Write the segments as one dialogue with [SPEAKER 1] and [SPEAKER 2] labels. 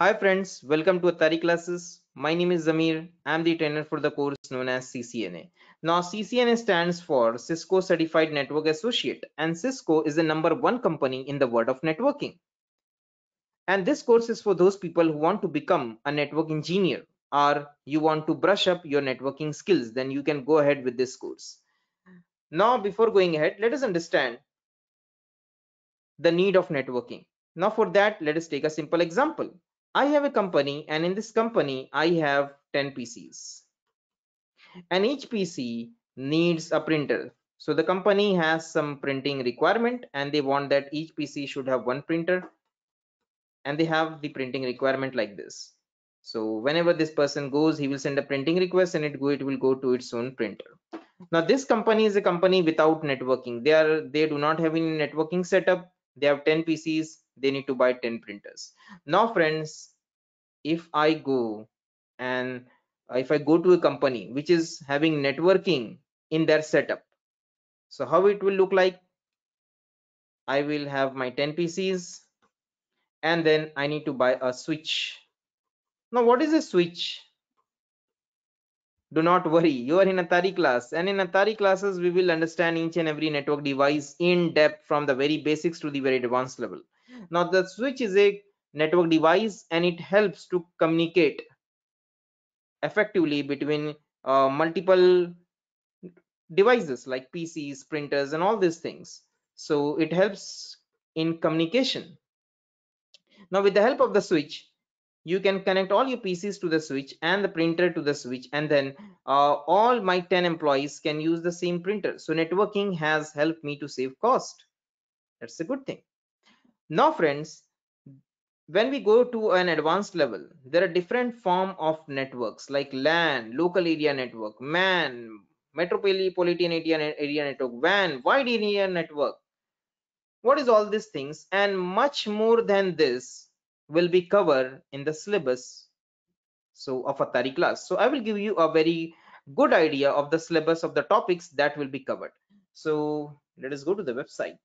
[SPEAKER 1] Hi friends, welcome to Attari classes. My name is Zamir. I'm the trainer for the course known as CCNA. Now CCNA stands for Cisco Certified Network Associate and Cisco is the number one company in the world of networking. And this course is for those people who want to become a network engineer or you want to brush up your networking skills, then you can go ahead with this course. Now before going ahead, let us understand the need of networking. Now for that, let us take a simple example I have a company and in this company I have 10 PCs and each PC needs a printer. So the company has some printing requirement and they want that each PC should have one printer and they have the printing requirement like this. So whenever this person goes, he will send a printing request and it, go, it will go to its own printer. Now this company is a company without networking. They are they do not have any networking setup. They have 10 PCs they need to buy 10 printers. Now friends if i go and if i go to a company which is having networking in their setup so how it will look like? I will have my 10 pcs and then i need to buy a switch. Now what is a switch? Do not worry. You are in a attari class and in a attari classes we will understand each and every network device in depth from the very basics to the very advanced level now the switch is a network device and it helps to communicate effectively between uh, multiple devices like PCs, printers, and all these things. So it helps in communication. Now with the help of the switch, you can connect all your PCs to the switch and the printer to the switch and then uh, all my 10 employees can use the same printer. So networking has helped me to save cost. That's a good thing. Now friends, when we go to an advanced level there are different form of networks like lan local area network man metropolitan area, network wan wide area network. What is all these things? And much more than this will be covered in the syllabus so of a attari class. So i will give you a very good idea of the syllabus of the topics that will be covered. So let us go to the website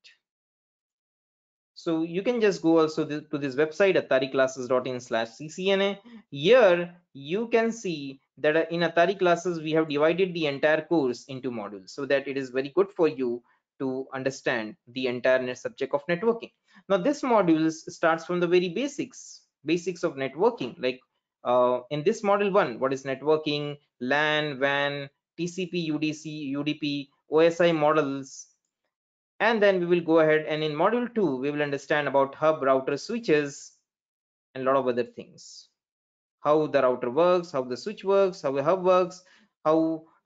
[SPEAKER 1] so you can just go also to this website attariclasses.in slash ccna here you can see that in attari classes we have divided the entire course into modules so that it is very good for you to understand the entire subject of networking. Now this module starts from the very basics basics of networking. Like uh, in this module one what is networking? Lan wan tcp udc udp osi models and then we will go ahead and in module 2 we will understand about hub router switches and a lot of other things. How the router works how the switch works how the hub works how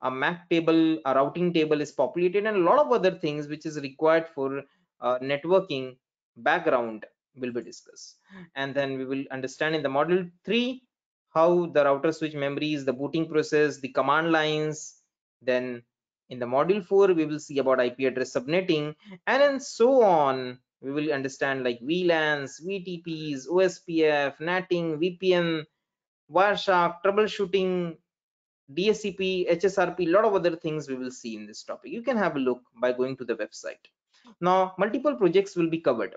[SPEAKER 1] a mac table a routing table is populated and a lot of other things which is required for uh, networking background will be discussed. And then we will understand in the module 3 how the router switch memory is the booting process the command lines then in the module 4 we will see about ip address subnetting and then so on we will understand like VLANs, VTPs, OSPF, NATing, VPN, Wireshark, troubleshooting, DSCP, HSRP, lot of other things we will see in this topic. You can have a look by going to the website. Now, multiple projects will be covered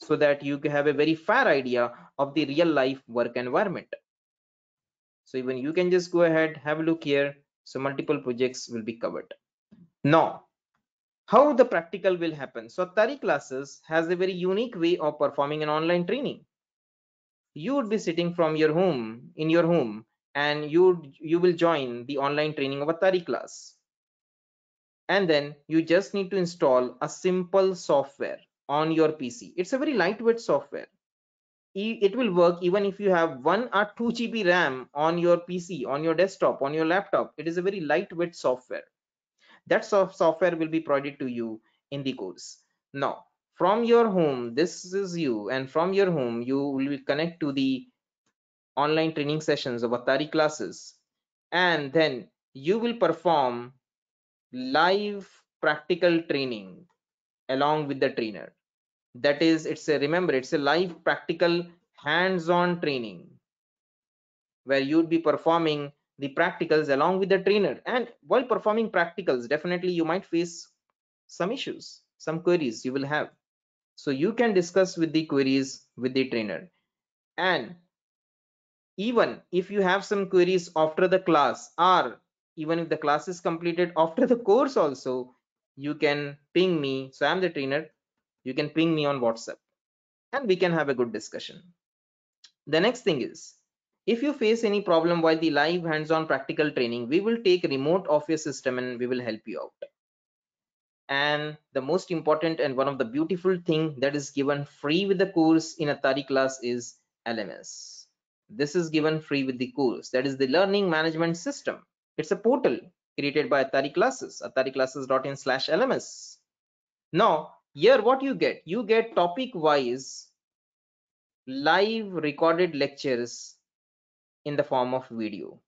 [SPEAKER 1] so that you can have a very fair idea of the real life work environment. So even you can just go ahead, have a look here. So multiple projects will be covered. Now, how the practical will happen? So Attari classes has a very unique way of performing an online training. You would be sitting from your home, in your home, and you, you will join the online training of Attari class. And then you just need to install a simple software on your PC. It's a very lightweight software. It will work even if you have one or two GB RAM on your PC, on your desktop, on your laptop. It is a very lightweight software that software will be provided to you in the course. Now from your home this is you and from your home you will connect to the online training sessions of attari classes and then you will perform live practical training along with the trainer. That is it's a remember it's a live practical hands-on training where you'd be performing the practicals along with the trainer. And while performing practicals definitely you might face some issues some queries you will have. So you can discuss with the queries with the trainer. And even if you have some queries after the class or even if the class is completed after the course also you can ping me. So i'm the trainer. You can ping me on whatsapp and we can have a good discussion. The next thing is if you face any problem while the live hands-on practical training we will take remote off your system and we will help you out and the most important and one of the beautiful thing that is given free with the course in Attari class is LMS. This is given free with the course. That is the learning management system. It's a portal created by Attari classes, attariclasses.in slash LMS. Now, here what you get? You get topic wise live recorded lectures in the form of video.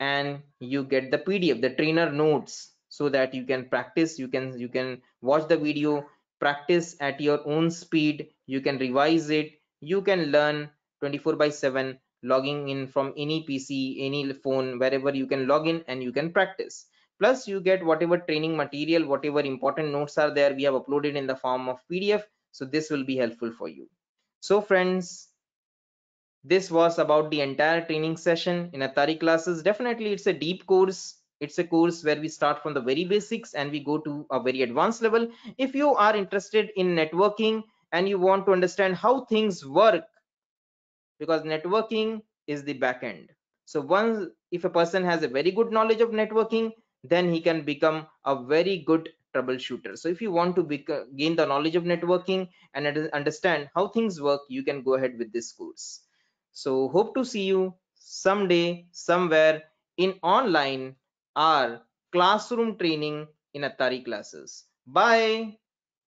[SPEAKER 1] And you get the pdf the trainer notes so that you can practice you can you can watch the video practice at your own speed you can revise it you can learn 24 by 7 logging in from any pc any phone wherever you can log in and you can practice. Plus you get whatever training material whatever important notes are there we have uploaded in the form of pdf so this will be helpful for you. So friends this was about the entire training session in Attari classes. Definitely it's a deep course. It's a course where we start from the very basics and we go to a very advanced level. If you are interested in networking and you want to understand how things work, because networking is the back end. So once if a person has a very good knowledge of networking, then he can become a very good troubleshooter so if you want to gain the knowledge of networking and understand how things work you can go ahead with this course so hope to see you someday somewhere in online or classroom training in attari classes. Bye